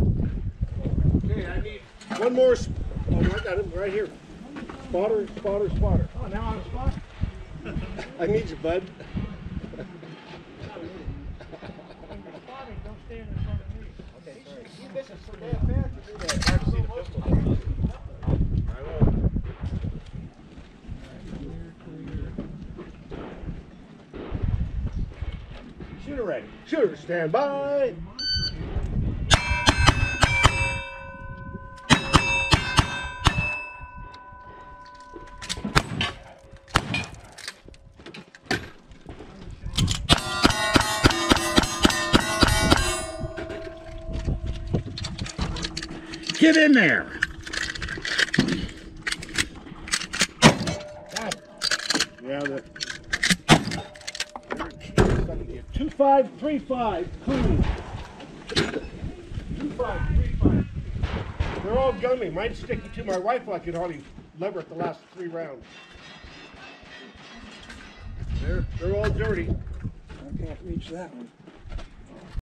Okay, I need one more. Oh, I got him right here. Spotter, spotter, spotter. Oh, now on the spot? I need you, bud. Spotting, don't stand in front of me. Okay, sorry. You miss it so damn fast. You do that. Hard to see the pistol. I will. Shooter ready. Shooter, stand by. Get in there. Yeah, the. Two five three five, clean. Two five three five. They're all gummy. Mine's sticky to my rifle. I could hardly lever it the last three rounds. They're they're all dirty. I can't reach that one.